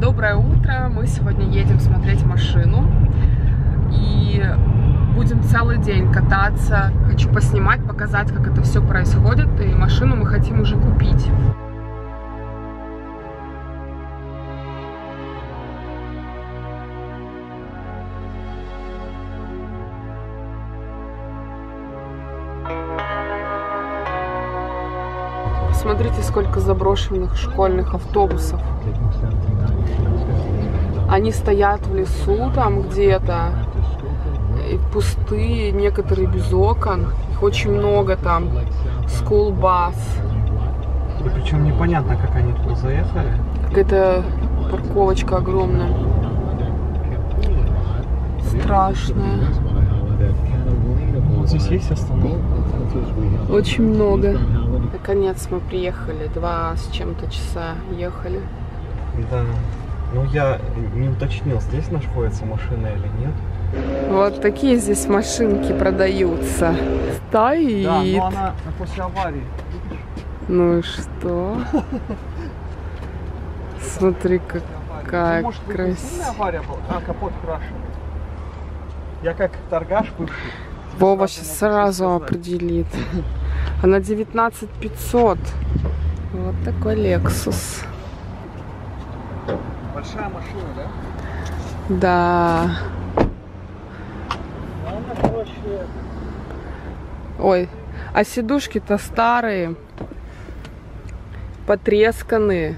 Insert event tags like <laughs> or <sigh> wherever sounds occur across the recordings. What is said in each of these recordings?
Доброе утро! Мы сегодня едем смотреть машину и будем целый день кататься. Хочу поснимать, показать, как это все происходит. И машину мы хотим уже купить. Смотрите, сколько заброшенных школьных автобусов. Они стоят в лесу там где-то, пустые, некоторые без окон. Их очень много там. School bus. И причем непонятно, как они туда заехали. Какая-то парковочка огромная. Страшная. Вот здесь есть остановка. Очень много. Наконец мы приехали. Два с чем-то часа ехали. Да. Ну, я не уточнил, здесь находится машина или нет. Вот такие здесь машинки продаются. Стоит. Да, но она после аварии. Ну и что? Смотри, какая может красивая. авария была? А, капот крашен. Я как торгаш бывший. Сразу сейчас сразу определит. Она 19 500. Вот такой Lexus. Большая машина, да? Да. Она, короче, Ой, а сидушки-то старые. Потресканные.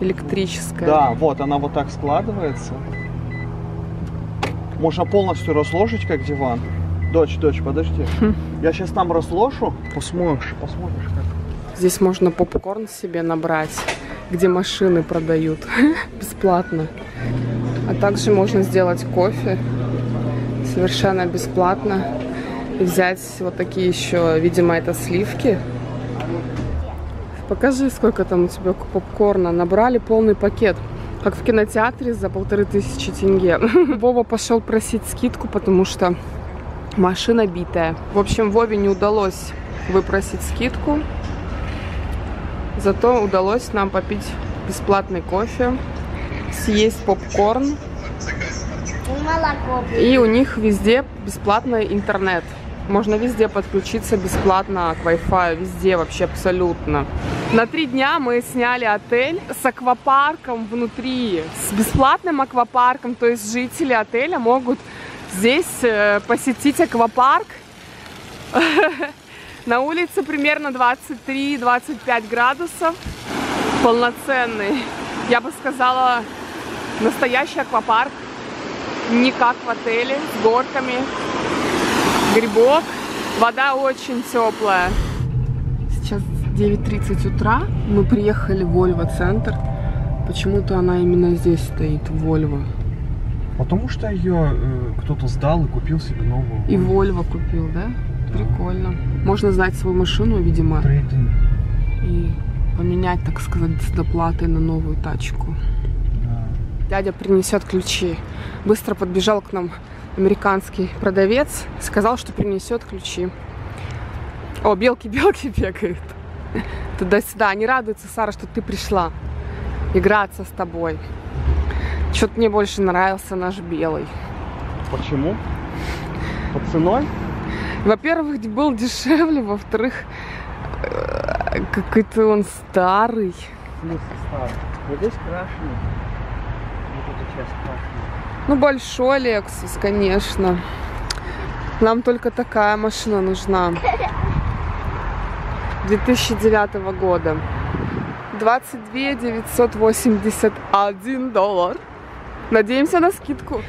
Электрическая. Да, вот она вот так складывается. Можно полностью разложить как диван. Дочь, дочь, подожди. Я сейчас там разложу. Посмотришь, посмотришь как. Здесь можно попкорн себе набрать, где машины продают <laughs> бесплатно. А также можно сделать кофе совершенно бесплатно. И взять вот такие еще, видимо, это сливки. Покажи, сколько там у тебя попкорна. Набрали полный пакет. Как в кинотеатре за полторы тысячи тенге. <laughs> Вова пошел просить скидку, потому что машина битая. В общем, Вове не удалось выпросить скидку. Зато удалось нам попить бесплатный кофе, съесть попкорн. И у них везде бесплатный интернет. Можно везде подключиться бесплатно к Wi-Fi, везде вообще абсолютно. На три дня мы сняли отель с аквапарком внутри, с бесплатным аквапарком, то есть жители отеля могут здесь э, посетить аквапарк. <laughs> На улице примерно 23-25 градусов, полноценный. Я бы сказала, настоящий аквапарк, не как в отеле, с горками, грибок. Вода очень теплая. Сейчас 9.30 утра. Мы приехали в Вольво центр. Почему-то она именно здесь стоит, Вольво. Потому что ее э, кто-то сдал и купил себе новую. И Вольво купил, да? Прикольно. Можно сдать свою машину, видимо, и поменять, так сказать, с доплатой на новую тачку. Да. Дядя принесет ключи. Быстро подбежал к нам американский продавец, сказал, что принесет ключи. О, белки-белки <laughs> бегают. Туда-сюда. Они радуются, Сара, что ты пришла играться с тобой. Что-то мне больше нравился наш белый. Почему? По ценой? Во-первых, был дешевле, во-вторых, э, какой-то он старый. В смысле старый? Вот здесь крашеный. Вот эта часть крашеная. Ну, большой Lexus, конечно. Нам только такая машина нужна. 2009 года. 22 981 доллар. Надеемся на скидку.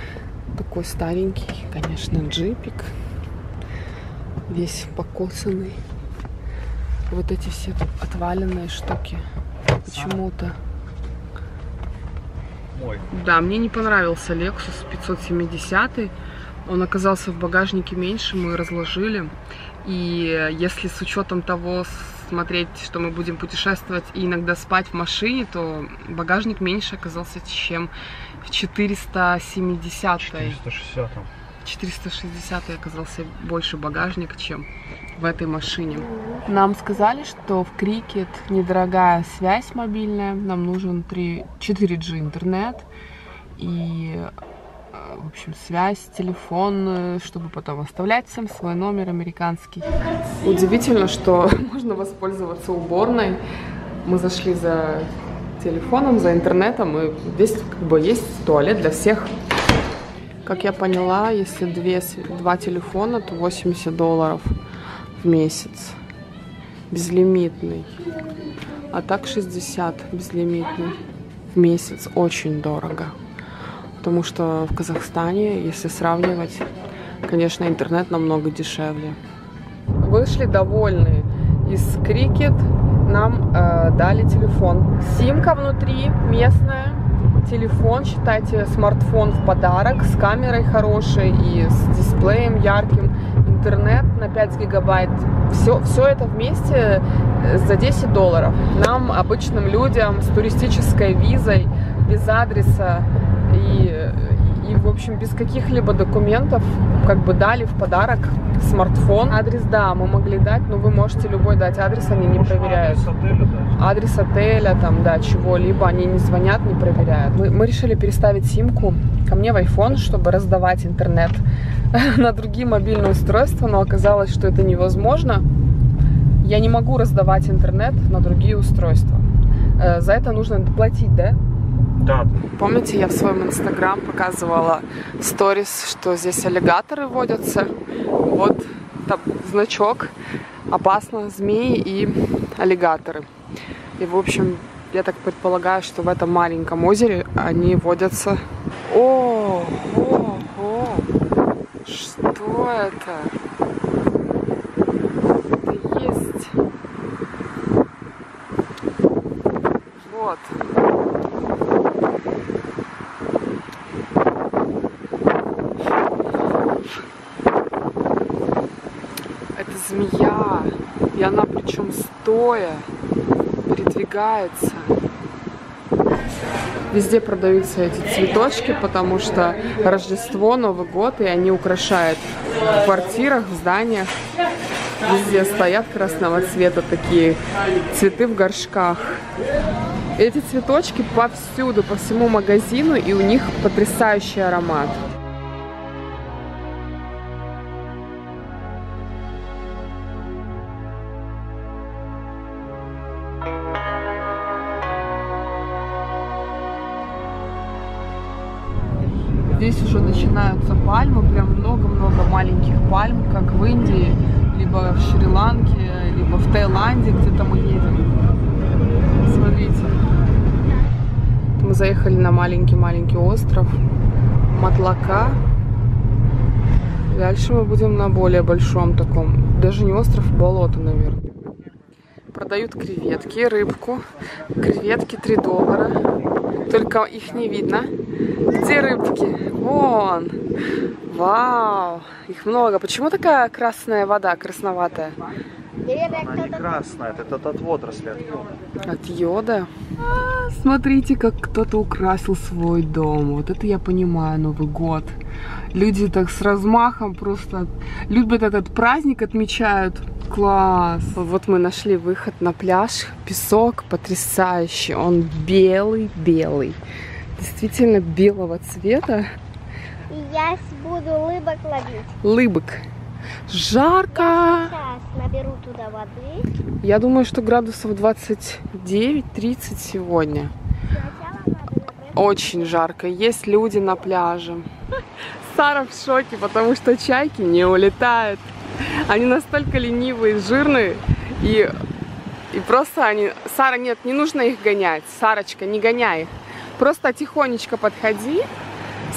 Такой старенький, конечно, джипик. Весь покосанный. Вот эти все отваленные штуки. Почему-то. Мой. Да, мне не понравился Lexus 570. Он оказался в багажнике меньше, мы разложили. И если с учетом того смотреть, что мы будем путешествовать и иногда спать в машине, то багажник меньше оказался, чем в 470. 460 там. 460 оказался больше багажник, чем в этой машине. Нам сказали, что в Крикет недорогая связь мобильная, нам нужен 3, 4G интернет и э, в общем, связь, телефон, чтобы потом оставлять всем свой номер американский. Удивительно, что <laughs> можно воспользоваться уборной. Мы зашли за телефоном, за интернетом, и здесь как бы есть туалет для всех. Как я поняла, если две, два телефона, то 80 долларов в месяц. Безлимитный. А так 60 безлимитный в месяц. Очень дорого. Потому что в Казахстане, если сравнивать, конечно, интернет намного дешевле. Вышли довольны из Крикет. Нам э, дали телефон. Симка внутри местная телефон, считайте, смартфон в подарок с камерой хорошей и с дисплеем ярким, интернет на 5 гигабайт. Все, все это вместе э, за 10 долларов. Нам, обычным людям, с туристической визой, без адреса и, и в общем, без каких-либо документов, как бы дали в подарок смартфон. Адрес, да, мы могли дать, но вы можете любой дать адрес, они не проверяют. Адрес отеля, да. Адрес отеля, там, да, чего-либо, они не звонят, не проверяют. Мы, мы решили переставить симку ко мне в iPhone, чтобы раздавать интернет <laughs> на другие мобильные устройства, но оказалось, что это невозможно. Я не могу раздавать интернет на другие устройства. Э, За это нужно платить, да? Да. Помните, я в своем инстаграм показывала сторис, что здесь аллигаторы водятся. Вот там значок. Опасно, змеи и аллигаторы. И, в общем, я так предполагаю, что в этом маленьком озере они водятся. О, о, о, что это есть. Вот. Это змея. И она причем стоя передвигается. Везде продаются эти цветочки, потому что Рождество, Новый год, и они украшают в квартирах, в зданиях. Везде стоят красного цвета такие цветы в горшках. Эти цветочки повсюду, по всему магазину, и у них потрясающий аромат. Здесь уже начинаются пальмы, прям много-много маленьких пальм, как в Индии, либо в Шри-Ланке, либо в Таиланде, где-то мы едем. Смотрите. Мы заехали на маленький-маленький остров Матлака. Дальше мы будем на более большом таком, даже не остров, а болото, наверное. Продают креветки, рыбку. Креветки 3 доллара. Только их не видно. Где рыбки? Вон. Вау. Их много. Почему такая красная вода, красноватая? Она не красная, это от водоросли. от йода. От йода. А, смотрите, как кто-то украсил свой дом. Вот это я понимаю, Новый год. Люди так с размахом просто любят этот праздник, отмечают. Класс. Вот мы нашли выход на пляж. Песок потрясающий. Он белый-белый. Действительно белого цвета. И я буду рыбок ловить. Лыбок. Жарко. Сейчас наберу туда воды. Я думаю, что градусов 29-30 сегодня. Очень жарко. Есть люди на пляже. <laughs> Сара в шоке, потому что чайки не улетают. Они настолько ленивые, жирные. И, и просто они... Сара, нет, не нужно их гонять. Сарочка, не гоняй их. Просто тихонечко подходи.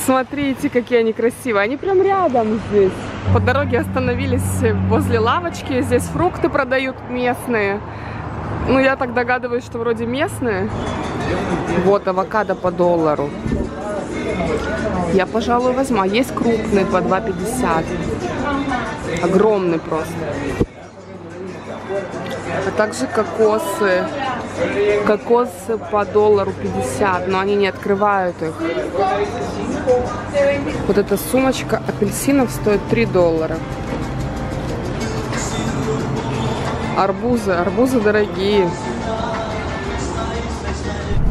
Смотрите, какие они красивые. Они прям рядом здесь. По дороге остановились возле лавочки. Здесь фрукты продают местные. Ну, я так догадываюсь, что вроде местные. Вот авокадо по доллару. Я, пожалуй, возьму. А есть крупный по 2,50. Огромный просто. А также кокосы Кокосы по доллару 50, но они не открывают их. Вот эта сумочка апельсинов стоит 3 доллара. Арбузы, арбузы дорогие.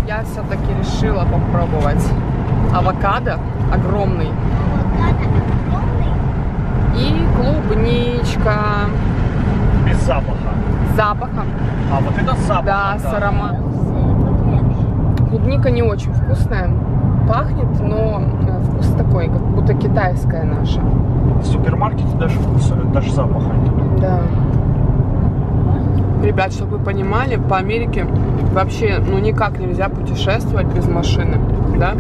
Я все-таки решила попробовать авокадо огромный и клубничка Без запаха. с запахом. А вот это запах. Да, с ароматом. Клубника не очень вкусная. Пахнет, но э, вкус такой, как будто китайская наша. В супермаркете даже вкуса, даже запаха нет. Да. Ребят, чтобы вы понимали, по Америке вообще ну никак нельзя путешествовать без машины, да?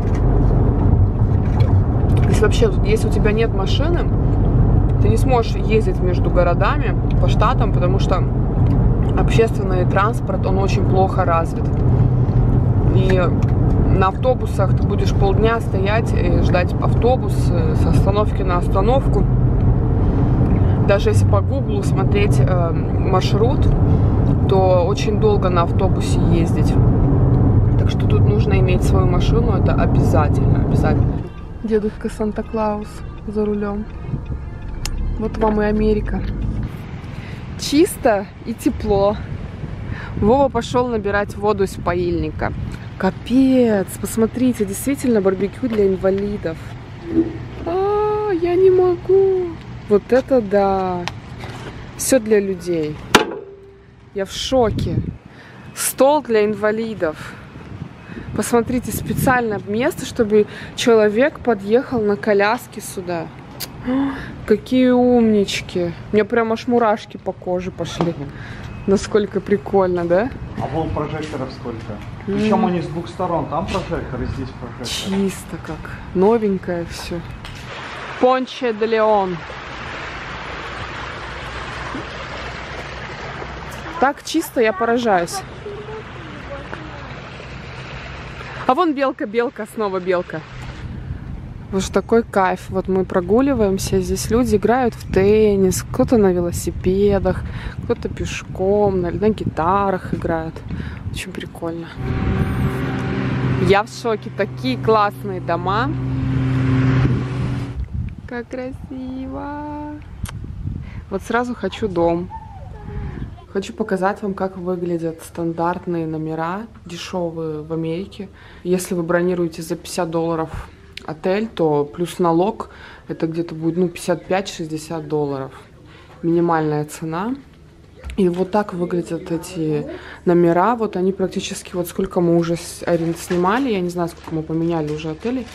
Если вообще, если у тебя нет машины, ты не сможешь ездить между городами по штатам, потому что общественный транспорт, он очень плохо развит. И на автобусах ты будешь полдня стоять и ждать автобус э, с остановки на остановку. Даже если по гуглу смотреть э, маршрут, то очень долго на автобусе ездить. Так что тут нужно иметь свою машину, это обязательно, обязательно. Дедушка Санта-Клаус за рулем. Вот вам и Америка. Чисто и тепло. Вова пошел набирать воду из паильника. Капец, посмотрите, действительно барбекю для инвалидов. А, я не могу. Вот это да. Все для людей. Я в шоке. Стол для инвалидов. Посмотрите, специально место, чтобы человек подъехал на коляске сюда. Какие умнички. У меня прям аж мурашки по коже пошли. Насколько прикольно, да? А вон прожекторов сколько. Причем они с двух сторон. Там прожектор и здесь прожектор. Чисто как. Новенькое все. Понче де Леон. Так чисто я поражаюсь. А вон белка, белка, снова белка. Вот ж такой кайф. Вот мы прогуливаемся, здесь люди играют в теннис, кто-то на велосипедах, кто-то пешком, на, на гитарах играют. Очень прикольно. Я в шоке. Такие классные дома. Как красиво. Вот сразу хочу дом. Хочу показать вам, как выглядят стандартные номера, дешевые в Америке. Если вы бронируете за 50 долларов отель, то плюс налог это где-то будет ну, 55-60 долларов. Минимальная цена. И вот так выглядят эти номера. Вот они практически, вот сколько мы уже Арин снимали, я не знаю, сколько мы поменяли уже отелей,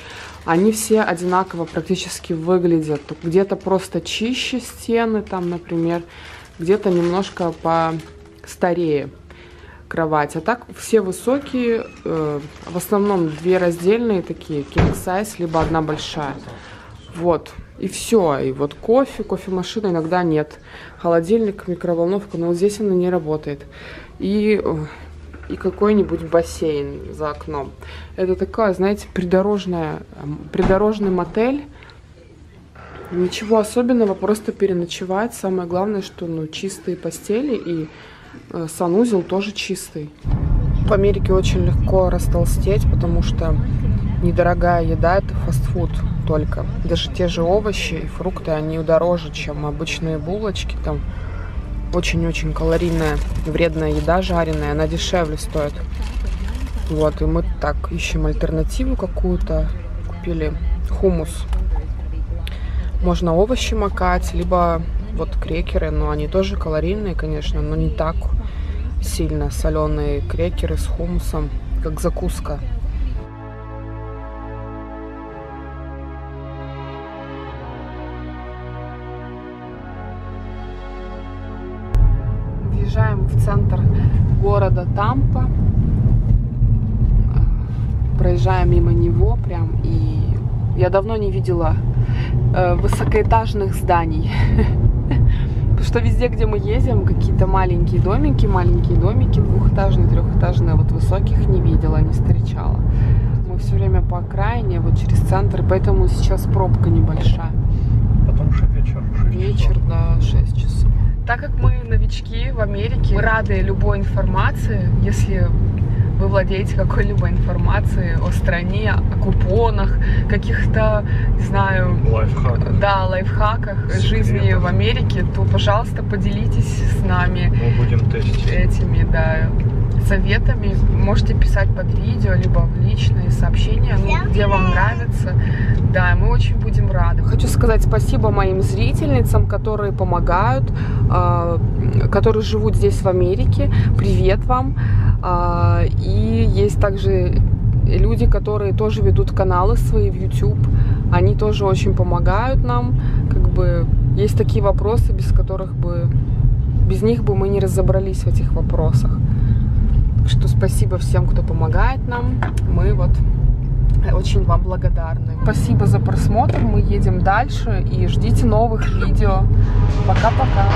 они все одинаково практически выглядят. Где-то просто чище стены там, например, где-то немножко по старее кровать. А так все высокие, э, в основном две раздельные такие, king size, либо одна большая. Вот. И все. И вот кофе, кофемашина иногда нет. Холодильник, микроволновка, но вот здесь она не работает. И, и какой-нибудь бассейн за окном. Это такая, знаете, придорожная, придорожный мотель. Ничего особенного, просто переночевать. Самое главное, что ну, чистые постели и санузел тоже чистый. В Америке очень легко растолстеть, потому что недорогая еда это фастфуд только. Даже те же овощи и фрукты, они дороже, чем обычные булочки. Там очень-очень калорийная, вредная еда жареная, она дешевле стоит. Вот, и мы так ищем альтернативу какую-то. Купили хумус можно овощи макать, либо вот крекеры, но они тоже калорийные, конечно, но не так сильно соленые крекеры с хумусом, как закуска. Въезжаем в центр города Тампа. Проезжаем мимо него прям и я давно не видела э, высокоэтажных зданий. <laughs> Что везде, где мы ездим, какие-то маленькие домики, маленькие домики, двухэтажные, трехэтажные, вот высоких не видела, не встречала. Мы все время по окраине, вот через центр, поэтому сейчас пробка небольшая. Потому что вечер. Вечер, часов. да, 6 часов. Так как мы новички в Америке, мы рады любой информации, если вы владеете какой-либо информацией о стране, о купонах, каких-то, не знаю, Лайфхак. да, лайфхаках Секретов. жизни в Америке, то, пожалуйста, поделитесь с нами Мы будем тестить. этими, да, советами. Можете писать под видео, либо в личные сообщения, ну, где вам нравится. Да, мы очень будем рады. Хочу сказать спасибо моим зрительницам, которые помогают, а, которые живут здесь в Америке. Привет вам. А, И есть также люди, которые тоже ведут каналы свои в YouTube. Они тоже очень помогают нам. Как бы есть такие вопросы, без которых бы без них бы мы не разобрались в этих вопросах. Что спасибо всем, кто помогает нам. Мы вот очень вам благодарны. Спасибо за просмотр. Мы едем дальше и ждите новых видео. Пока-пока.